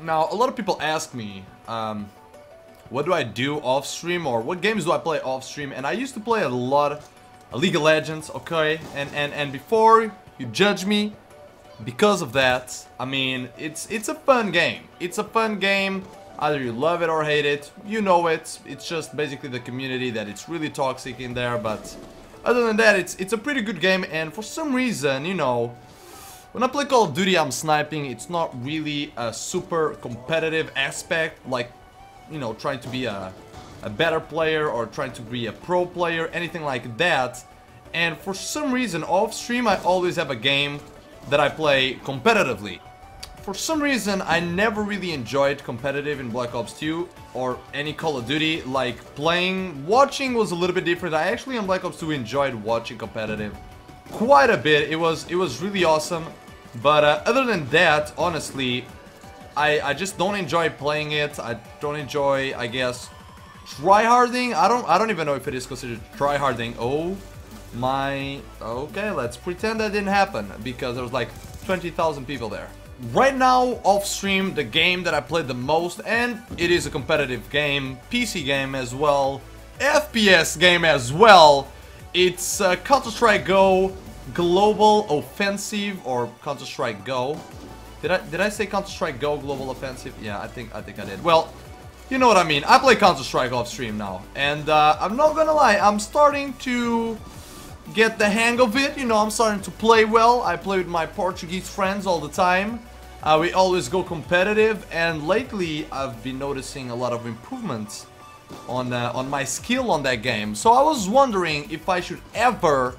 Now, a lot of people ask me, um, what do I do off stream or what games do I play off stream? And I used to play a lot of League of Legends, okay? And and and before you judge me because of that, I mean, it's it's a fun game. It's a fun game. Either you love it or hate it. You know it. It's just basically the community that it's really toxic in there, but other than that, it's it's a pretty good game and for some reason, you know, when I play Call of Duty, I'm sniping. It's not really a super competitive aspect, like, you know, trying to be a, a better player or trying to be a pro player, anything like that. And for some reason, off stream, I always have a game that I play competitively. For some reason, I never really enjoyed competitive in Black Ops 2 or any Call of Duty. Like, playing, watching was a little bit different. I actually in Black Ops 2 enjoyed watching competitive quite a bit. It was, it was really awesome. But uh, other than that, honestly, I, I just don't enjoy playing it. I don't enjoy, I guess, tryharding. I don't I don't even know if it is considered tryharding. Oh my... Okay, let's pretend that didn't happen because there was like 20,000 people there. Right now, off stream, the game that I played the most, and it is a competitive game, PC game as well, FPS game as well, it's uh, Counter-Strike Go Global Offensive or Counter-Strike Go. Did I did I say Counter-Strike Go Global Offensive? Yeah, I think I think I did. Well, you know what I mean. I play Counter-Strike off stream now, and uh, I'm not gonna lie, I'm starting to get the hang of it. You know, I'm starting to play well. I play with my Portuguese friends all the time. Uh, we always go competitive, and lately I've been noticing a lot of improvements on uh, on my skill on that game. So I was wondering if I should ever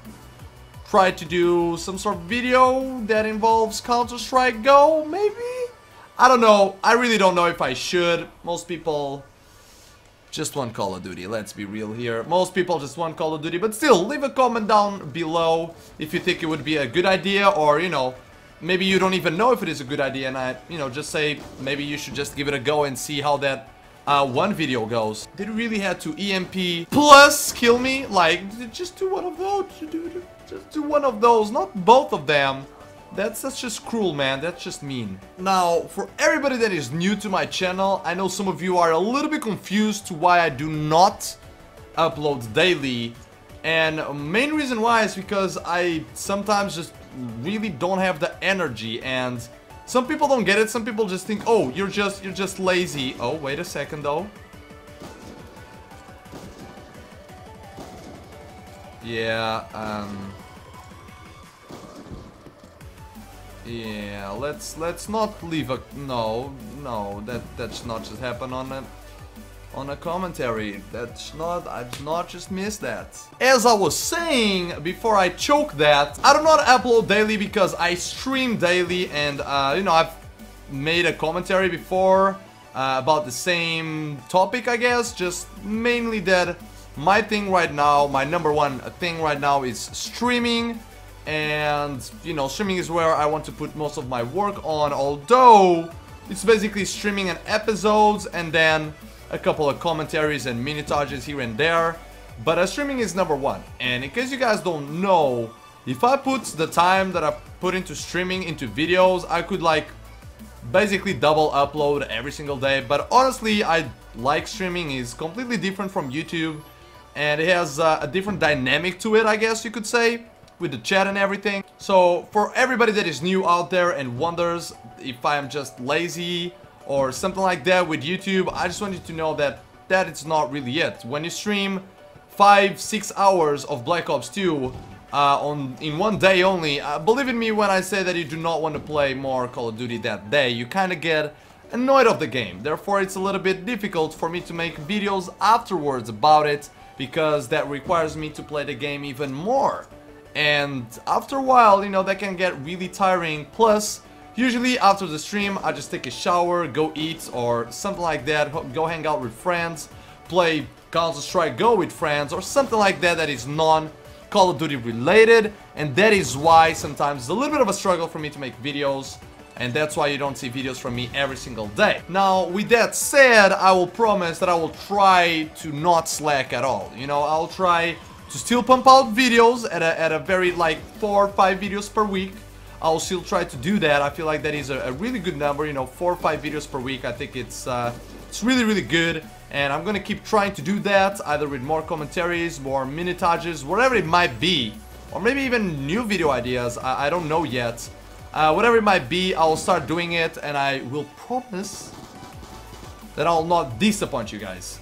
try to do some sort of video that involves Counter-Strike Go, maybe? I don't know. I really don't know if I should. Most people just want Call of Duty, let's be real here. Most people just want Call of Duty, but still, leave a comment down below if you think it would be a good idea or, you know, maybe you don't even know if it is a good idea and I, you know, just say maybe you should just give it a go and see how that uh, one video goes. Did really have to EMP plus kill me? Like, just do one of those. Just do one of those, not both of them. That's, that's just cruel, man. That's just mean. Now, for everybody that is new to my channel, I know some of you are a little bit confused to why I do not upload daily. And main reason why is because I sometimes just really don't have the energy and some people don't get it. Some people just think, "Oh, you're just you're just lazy." Oh, wait a second though. Yeah, um Yeah, let's let's not leave a no, no, that that's not just happen on a on a commentary. That's not I've not just missed that. As I was saying before I choke that, I do not upload daily because I stream daily and uh, you know I've made a commentary before uh, about the same topic I guess, just mainly that my thing right now, my number one thing right now is streaming and you know streaming is where I want to put most of my work on although it's basically streaming and episodes and then a couple of commentaries and montages here and there but uh, streaming is number one and in case you guys don't know if I put the time that I put into streaming into videos I could like basically double upload every single day but honestly I like streaming is completely different from YouTube and it has uh, a different dynamic to it I guess you could say with the chat and everything. So for everybody that is new out there and wonders if I am just lazy or something like that with YouTube, I just want you to know that that is not really it. When you stream 5, 6 hours of Black Ops 2 uh, on in one day only, uh, believe in me when I say that you do not want to play more Call of Duty that day, you kind of get annoyed of the game. Therefore, it's a little bit difficult for me to make videos afterwards about it because that requires me to play the game even more and after a while, you know, that can get really tiring. Plus, usually after the stream, I just take a shower, go eat, or something like that, go hang out with friends, play Counter-Strike Go with friends, or something like that that is non Call of Duty related, and that is why sometimes it's a little bit of a struggle for me to make videos, and that's why you don't see videos from me every single day. Now, with that said, I will promise that I will try to not slack at all. You know, I'll try to still pump out videos at a, at a very like 4 or 5 videos per week. I'll still try to do that. I feel like that is a, a really good number, you know, four or five videos per week. I think it's uh, it's really, really good. And I'm gonna keep trying to do that, either with more commentaries, more montages, whatever it might be. Or maybe even new video ideas, I, I don't know yet. Uh, whatever it might be, I'll start doing it, and I will promise that I'll not disappoint you guys.